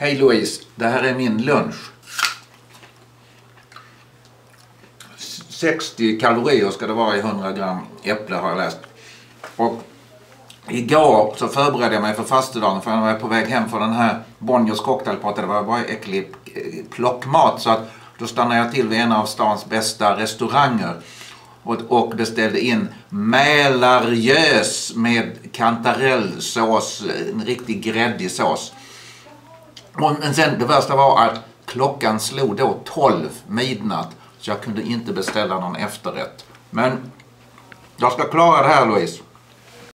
Hej Louise, det här är min lunch. 60 kalorier ska det vara i 100 gram äpple har jag läst. Och igår så förberedde jag mig för fastedagen för jag var på väg hem från den här Bonniers cocktailparty. Det var bara äcklig eh, plockmat så att då stannade jag till vid en av stans bästa restauranger och, och beställde in Mälargös med kantarellsås, eh, en riktig gräddig sås. Och, men sen det värsta var att klockan slog då 12 midnatt så jag kunde inte beställa någon efterrätt. Men jag ska klara det här Louise.